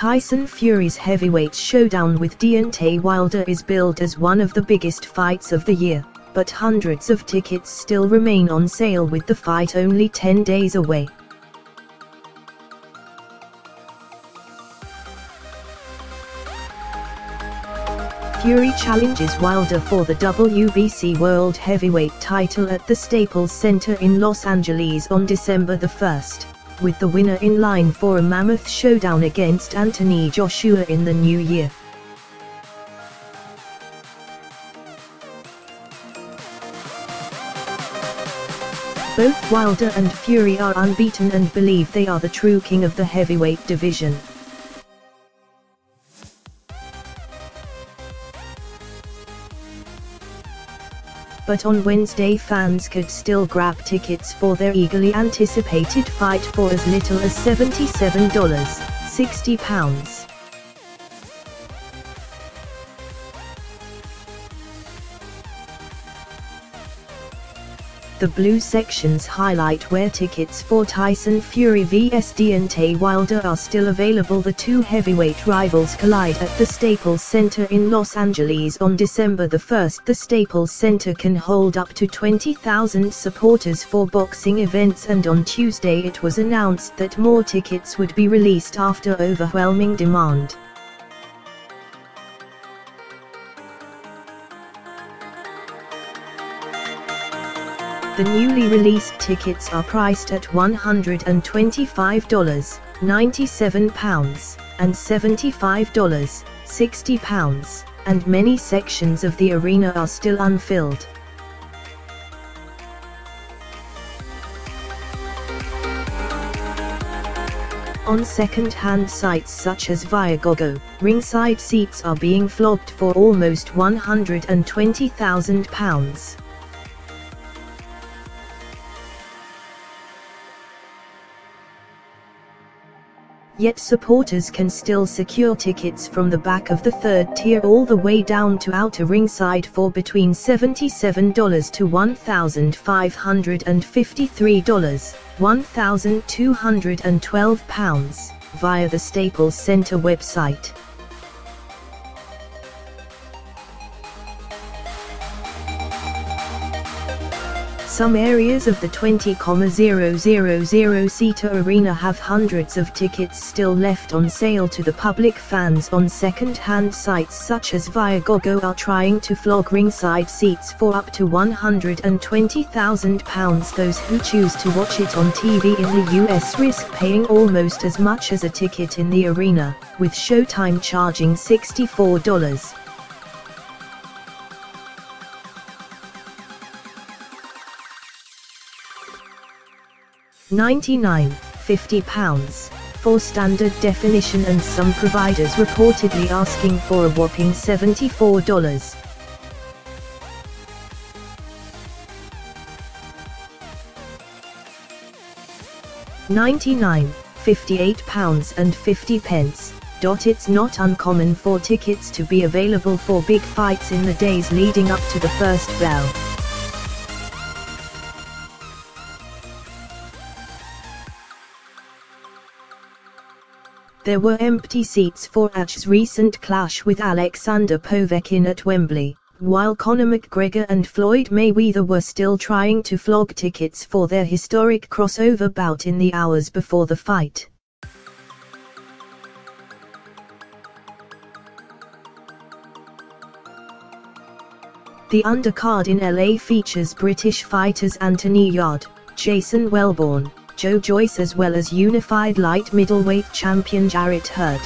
Tyson Fury's heavyweight showdown with Deontay Wilder is billed as one of the biggest fights of the year, but hundreds of tickets still remain on sale with the fight only 10 days away. Fury challenges Wilder for the WBC World Heavyweight title at the Staples Center in Los Angeles on December the 1st, with the winner in line for a mammoth showdown against Anthony Joshua in the new year. Both Wilder and Fury are unbeaten and believe they are the true king of the heavyweight division. But on Wednesday fans could still grab tickets for their eagerly anticipated fight for as little as $77, The blue sections highlight where tickets for Tyson Fury vs Deontay Wilder are still available. The two heavyweight rivals collide at the Staples Center in Los Angeles on December the 1st. The Staples Center can hold up to 20,000 supporters for boxing events and on Tuesday it was announced that more tickets would be released after overwhelming demand. The newly released tickets are priced at $125, £97, and $75, £60, and many sections of the arena are still unfilled. On second-hand sites such as Viagogo, ringside seats are being flogged for almost £120,000. Yet supporters can still secure tickets from the back of the third tier all the way down to outer ringside for between $77 to $1,553, £1,212 via the Staples Center website. Some areas of the 20,000-seater arena have hundreds of tickets still left on sale to the public fans on second-hand sites such as Viagogo are trying to flog ringside seats for up to £120,000 those who choose to watch it on TV in the US risk paying almost as much as a ticket in the arena, with Showtime charging $64. 99, 50 pounds, for standard definition and some providers reportedly asking for a whopping $74. Ninety-nine, fifty-eight pounds and fifty pence. It's not uncommon for tickets to be available for big fights in the days leading up to the first bell. There were empty seats for AJ's recent clash with Alexander Povetkin at Wembley, while Conor McGregor and Floyd Mayweather were still trying to flog tickets for their historic crossover bout in the hours before the fight. The undercard in LA features British fighters Anthony Yarde, Jason Welborn, Joe Joyce as well as unified light middleweight champion Jarrett Hurd.